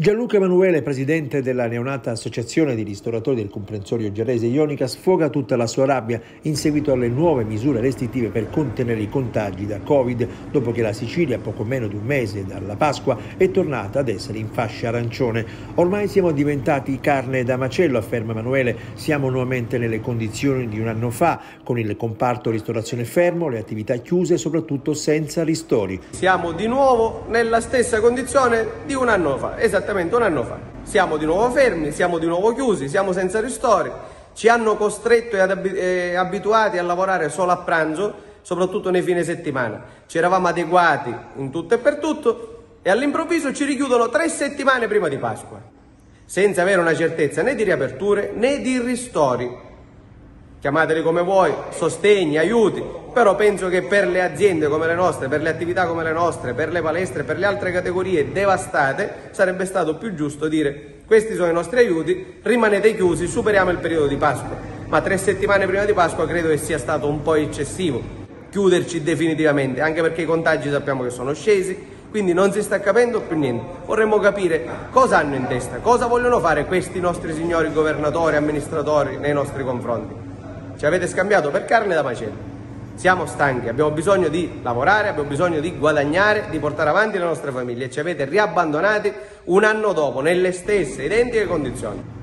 Gianluca Emanuele, presidente della neonata Associazione di ristoratori del comprensorio gerese Ionica, sfoga tutta la sua rabbia in seguito alle nuove misure restrittive per contenere i contagi da Covid, dopo che la Sicilia, poco meno di un mese dalla Pasqua, è tornata ad essere in fascia arancione. Ormai siamo diventati carne da macello, afferma Emanuele. Siamo nuovamente nelle condizioni di un anno fa, con il comparto ristorazione fermo, le attività chiuse e soprattutto senza ristori. Siamo di nuovo nella stessa condizione di un anno fa, esattamente esattamente un anno fa. Siamo di nuovo fermi, siamo di nuovo chiusi, siamo senza ristori, ci hanno costretto e abituati a lavorare solo a pranzo, soprattutto nei fine settimana. Ci eravamo adeguati in tutto e per tutto e all'improvviso ci richiudono tre settimane prima di Pasqua, senza avere una certezza né di riaperture né di ristori chiamateli come vuoi, sostegni, aiuti, però penso che per le aziende come le nostre, per le attività come le nostre, per le palestre, per le altre categorie devastate, sarebbe stato più giusto dire questi sono i nostri aiuti, rimanete chiusi, superiamo il periodo di Pasqua. Ma tre settimane prima di Pasqua credo che sia stato un po' eccessivo chiuderci definitivamente, anche perché i contagi sappiamo che sono scesi, quindi non si sta capendo più niente. Vorremmo capire cosa hanno in testa, cosa vogliono fare questi nostri signori governatori, amministratori nei nostri confronti. Ci avete scambiato per carne da macello. Siamo stanchi, abbiamo bisogno di lavorare, abbiamo bisogno di guadagnare, di portare avanti le nostre famiglie e ci avete riabbandonati un anno dopo nelle stesse identiche condizioni.